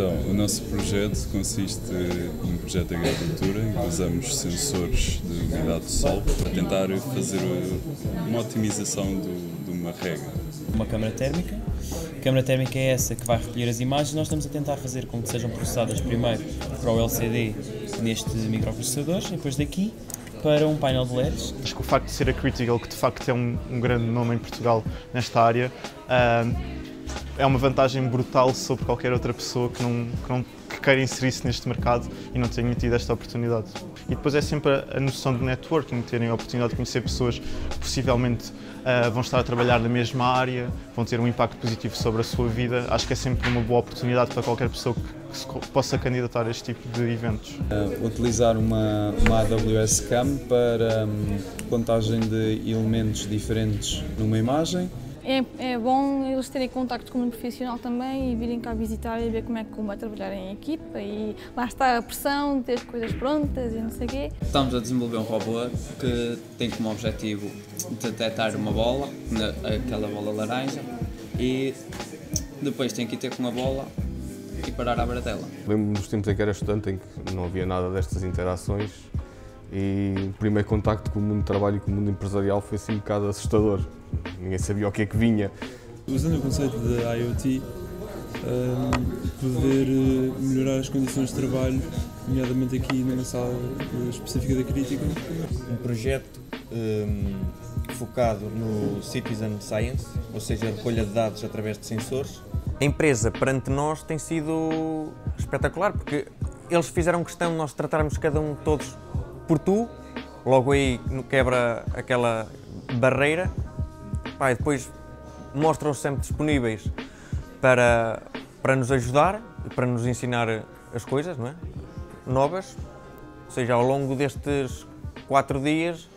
Então, o nosso projeto consiste num projeto de agricultura em que usamos sensores de umidade do solo para tentar fazer uma otimização do, de uma rega. Uma câmara térmica. A câmara térmica é essa que vai recolher as imagens. Nós estamos a tentar fazer com que sejam processadas primeiro para o LCD neste microprocessador e depois daqui para um painel de LEDs. Acho que o facto de ser a Critical, que de facto é um, um grande nome em Portugal nesta área, uh, é uma vantagem brutal sobre qualquer outra pessoa que não, que não que queira inserir-se neste mercado e não tenha tido esta oportunidade. E depois é sempre a, noção de networking, terem a oportunidade de conhecer pessoas que possivelmente uh, vão estar a trabalhar na mesma área, vão ter um impacto positivo sobre a sua vida. Acho que é sempre uma boa oportunidade para qualquer pessoa que, que se possa candidatar a este tipo de eventos. Uh, utilizar uma, uma AWS Cam para um, contagem de elementos diferentes numa imagem é, é, bom eles terem contacto com um profissional também e virem cá visitar e ver como é que vai trabalhar em equipa e lá está a pressão de ter as coisas prontas e não sei o quê. Estamos a desenvolver um robô que tem como objetivo detectar uma bola, aquela bola laranja, e depois tem que ir ter com a bola e parar a abrir dela. Lembro-me dos tempos em que era estudante, em que não havia nada destas interações e o primeiro contacto com o mundo do trabalho e com o mundo empresarial foi assim um bocado assustador. Ninguém sabia o que é que vinha. Usando o conceito de IoT, um, poder eh, melhorar as condições de trabalho, nomeadamente aqui na sala específica da crítica. Um projeto um, focado no Citizen Science, ou seja, a recolha de dados através de sensores. A empresa perante nós tem sido espetacular, porque eles fizeram questão de nós tratarmos cada um todos por tu, logo aí quebra aquela barreira. Pá, depois mostram-se sempre disponíveis para, para nos ajudar e para nos ensinar as coisas não é? novas. Ou seja, ao longo destes quatro dias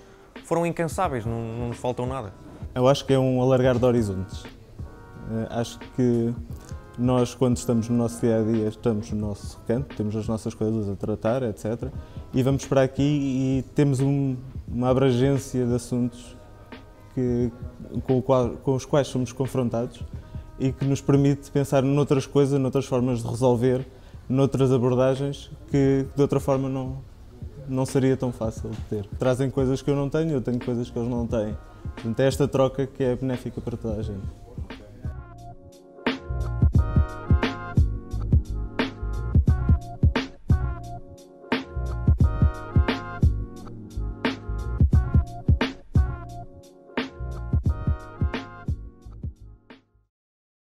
foram incansáveis, não, não nos faltou nada. Eu acho que é um alargar de horizontes. Eh, acho que nós, quando estamos no nosso dia a dia, estamos no nosso canto, temos as nossas coisas a tratar, etc. E vamos para aqui e temos um, uma abrangência de assuntos que, com, qual, com, os quais somos confrontados e que nos permite pensar noutras coisas, noutras formas de resolver, noutras abordagens que de outra forma não, não seria tão fácil de ter. Trazem coisas que eu não tenho, eu tenho coisas que eles não têm. Portanto, é esta troca que é benéfica para toda a gente.